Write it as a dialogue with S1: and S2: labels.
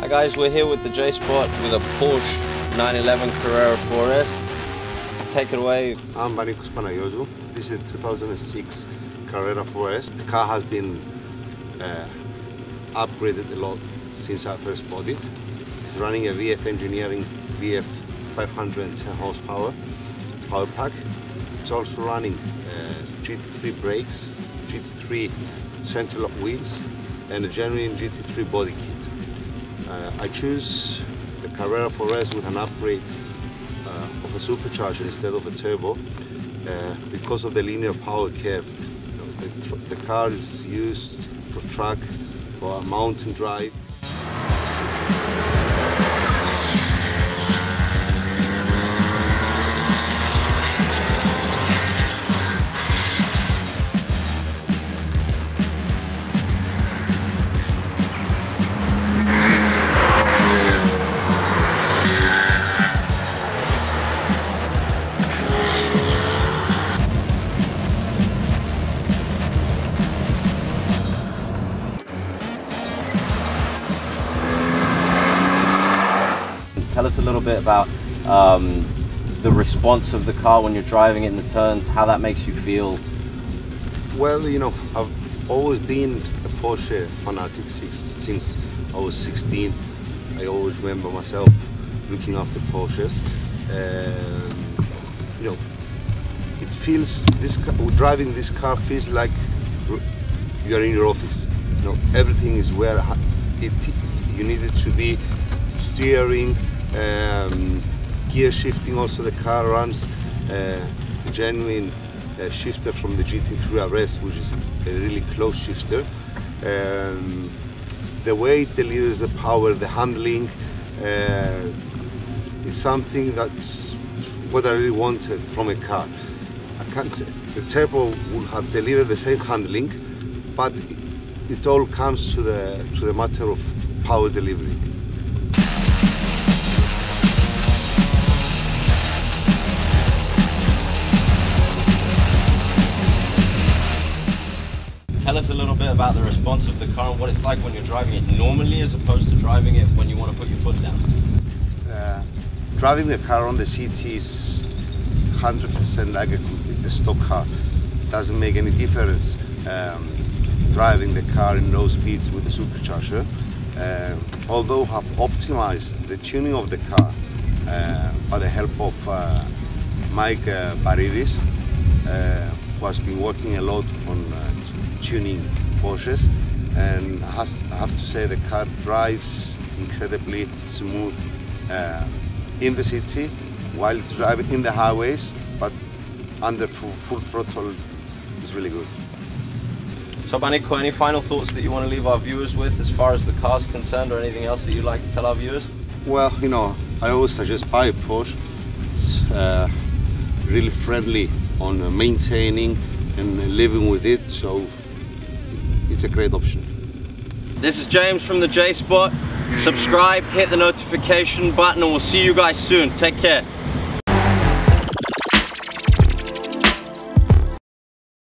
S1: Hi guys, we're here with the J Spot with a Porsche 911 Carrera 4S. Take it away.
S2: I'm Panicos Panayiotou. This is 2006 Carrera 4S. The car has been uh, upgraded a lot since I first bought it. It's running a VF Engineering VF 510 horsepower power pack. It's also running uh, GT3 brakes, GT3 center lock wheels, and a genuine GT3 body kit. Uh, I choose the Carrera 4S with an upgrade uh, of a supercharger instead of a turbo uh, because of the linear power curve. You know, the, the car is used for track or mountain drive.
S1: Tell us a little bit about um, the response of the car when you're driving it in the turns, how that makes you feel.
S2: Well, you know, I've always been a Porsche fanatic since, since I was 16. I always remember myself looking after Porsches. Um, you know, it feels this car, driving this car feels like you are in your office. You know, everything is well. It, you need it to be steering, um, gear shifting. Also, the car runs uh, genuine uh, shifter from the GT3 RS, which is a really close shifter. Um, the way it delivers the power, the handling, uh, is something that's what I really wanted from a car. I can't say the turbo will have delivered the same handling, but it all comes to the to the matter of power delivery.
S1: Us a little bit about the response of the car and what it's like when you're driving it normally as opposed to driving it when you want to put your foot down.
S2: Uh, driving the car on the city is 100% like a, a stock car. Doesn't make any difference um, driving the car in low speeds with the supercharger. Uh, although have optimized the tuning of the car uh, by the help of uh, Mike uh, Baridis, uh, who has been working a lot on uh, tuning Porsches, and I have to say the car drives incredibly smooth uh, in the city while driving in the highways, but under full, full throttle is really good.
S1: So, Panico, any final thoughts that you want to leave our viewers with as far as the car's concerned or anything else that you'd like to tell our viewers?
S2: Well, you know, I always suggest buy a Porsche. It's uh, really friendly on uh, maintaining and living with it, so it's a great option.
S1: This is James from the J Spot. Subscribe, hit the notification button, and we'll see you guys soon. Take care.